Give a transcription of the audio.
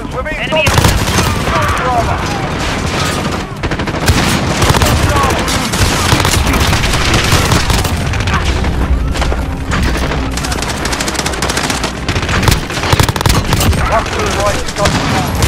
Operations remain Enemy Bravo. To the right, gun down.